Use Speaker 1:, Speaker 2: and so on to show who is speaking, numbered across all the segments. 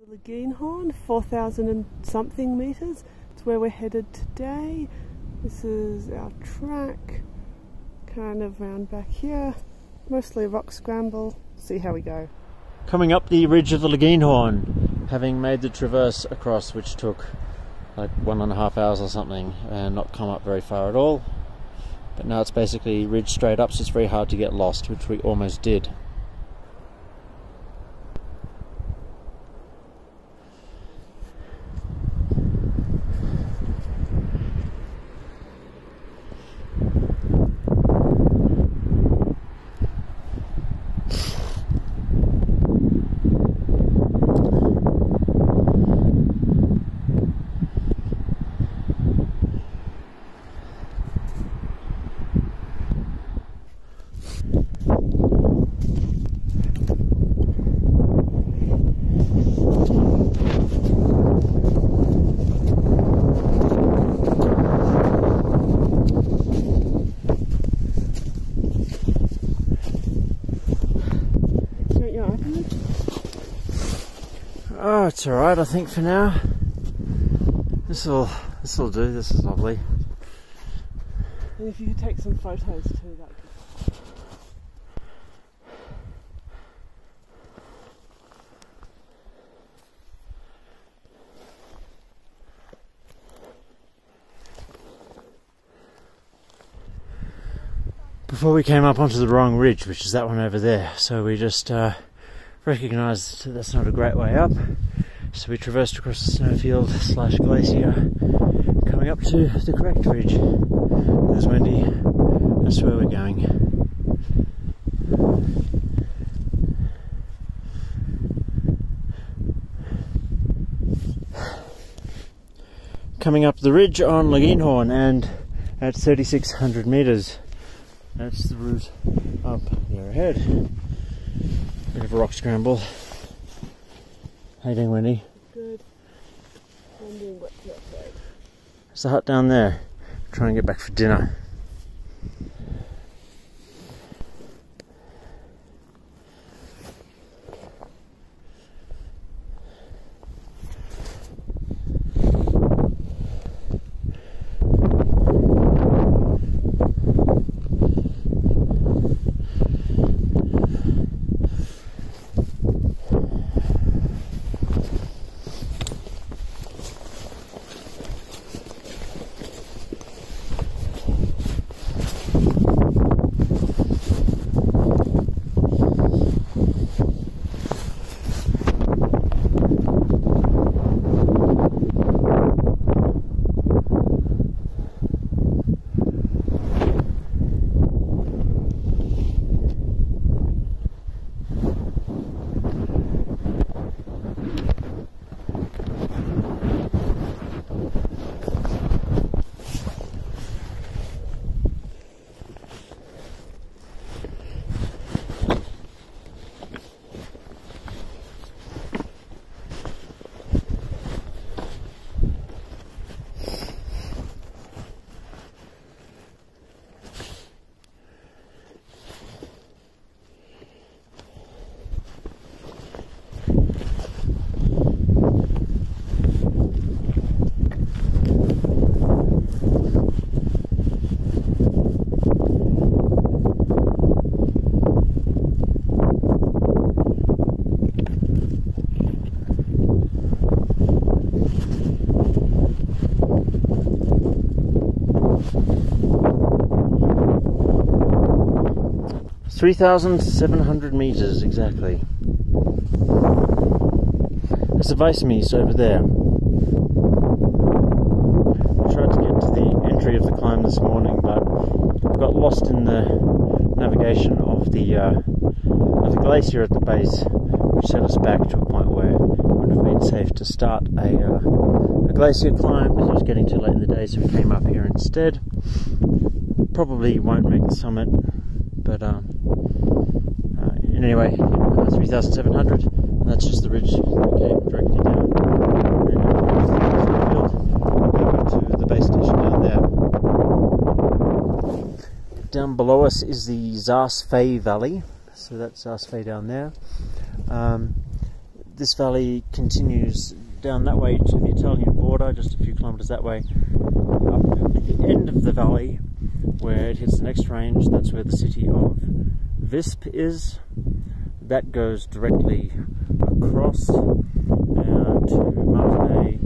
Speaker 1: The Lagginhorn, 4,000 and something metres. It's where we're headed today. This is our track, kind of round back here. Mostly rock scramble. See how we go.
Speaker 2: Coming up the ridge of the Lagginhorn, having made the traverse across, which took like one and a half hours or something, and not come up very far at all. But now it's basically ridge straight up, so it's very hard to get lost, which we almost did.
Speaker 1: Don't you open?
Speaker 2: Oh, it's alright, I think, for now. This'll, this'll do, this is lovely.
Speaker 1: And if you could take some photos too, that
Speaker 2: Before we came up onto the wrong ridge, which is that one over there, so we just uh, recognised that that's not a great way up. So we traversed across the snowfield slash glacier, coming up to the correct ridge. There's Wendy. That's where we're going. Coming up the ridge on Lagginhorn and at 3600 metres. That's the route up there ahead. Bit of a rock scramble. How you doing, Wendy?
Speaker 1: good. I'm doing what's outside.
Speaker 2: There's the hut down there. Trying to get back for dinner. Three thousand seven hundred meters exactly. There's a Weissmies over there. I tried to get to the entry of the climb this morning, but got lost in the navigation of the uh, of the glacier at the base, which set us back to a point where it would have been safe to start a, uh, a glacier climb. But it was getting too late in the day, so we came up here instead. Probably won't make the summit, but um, uh, in any way, uh, 3,700. and That's just the ridge that came directly down. Over to the base station down there. Down below us is the Saas-Fee Valley, so that's Saas-Fee down there. Um, this valley continues down that way to the Italian border, just a few kilometres that way. Up at the end of the valley, where it hits the next range, that's where the city of Visp is. That goes directly across uh, to Martigny.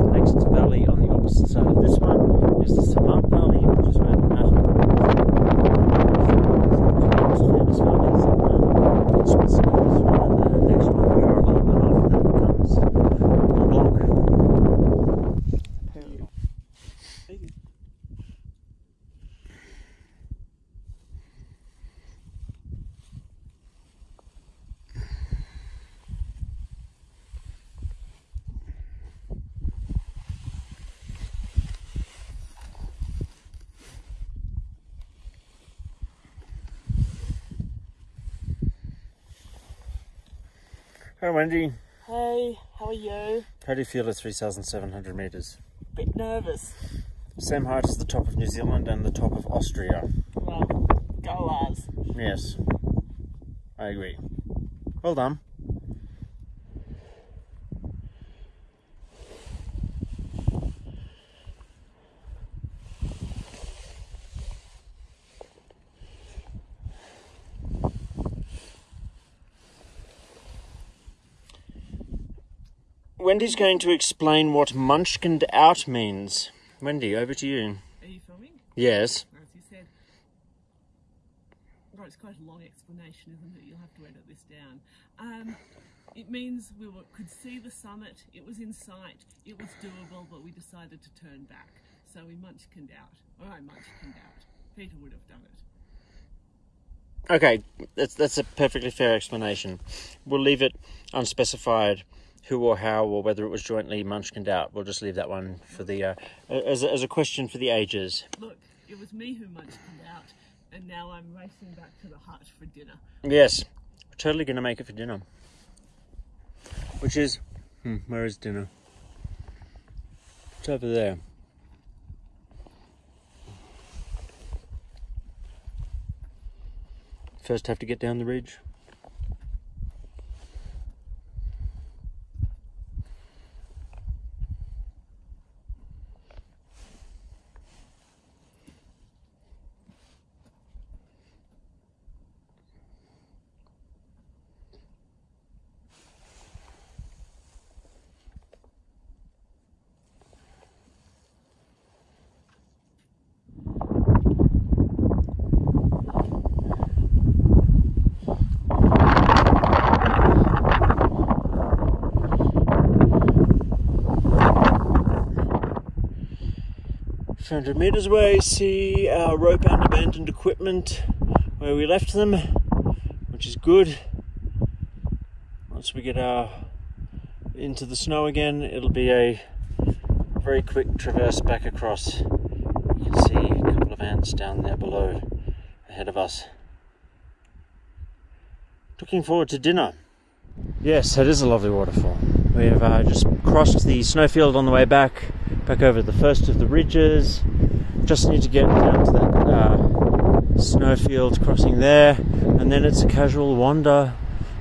Speaker 2: The next valley on the opposite side of this one is the Zermatt Valley, which is where the Matter famous valleys in uh, Switzerland. This one and the next one parallel, and after that comes Mont Hi Wendy,
Speaker 1: Hey, how are you?
Speaker 2: how do you feel at 3,700 metres?
Speaker 1: Bit nervous.
Speaker 2: Same height as the top of New Zealand and the top of Austria.
Speaker 1: Well, go us.
Speaker 2: Yes, I agree. Well done. Wendy's going to explain what munchkined out means. Wendy, over to you.
Speaker 1: Are you filming?
Speaker 2: Yes.
Speaker 1: As you said. Right, it's quite a long explanation, isn't it? You'll have to edit this down. Um, it means we were, could see the summit, it was in sight, it was doable, but we decided to turn back. So we munchkined out. Or I munchkined out. Peter would have done it.
Speaker 2: Okay, that's that's a perfectly fair explanation. We'll leave it unspecified who or how or whether it was jointly munchkined out. We'll just leave that one for the uh, as a, as a question for the ages.
Speaker 1: Look, it was me who munchkined out, and now I'm racing back to the hut for dinner.
Speaker 2: Yes, we're totally going to make it for dinner. Which is, hmm, where is dinner? It's over there. First, have to get down the ridge. Three hundred meters away, see our rope and abandoned equipment where we left them, which is good. Once we get our into the snow again, it'll be a very quick traverse back across. You can see a couple of ants down there below, ahead of us. Looking forward to dinner. Yes, it is a lovely waterfall. We have uh, just crossed the snowfield on the way back, back over the first of the ridges. Just need to get down to that uh, snowfield crossing there, and then it's a casual wander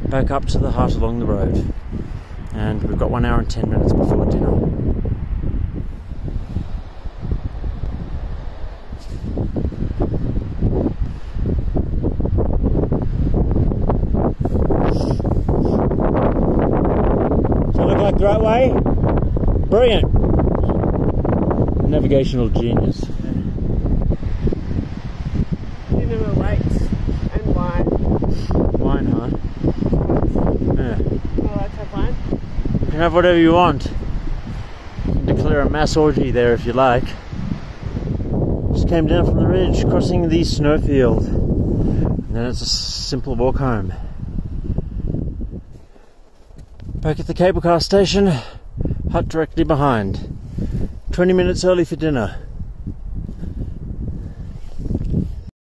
Speaker 2: back up to the hut along the road. And we've got one hour and ten minutes before dinner. Does that look like the right way? Brilliant. Navigational genius.
Speaker 1: Dinner awaits, and wine.
Speaker 2: Wine, huh? Yeah.
Speaker 1: Have wine.
Speaker 2: You can have whatever you want. You can declare a mass orgy there if you like. Just came down from the ridge, crossing the snowfield. And then it's a simple walk home. Back at the cable car station, hut directly behind. 20 minutes early for dinner.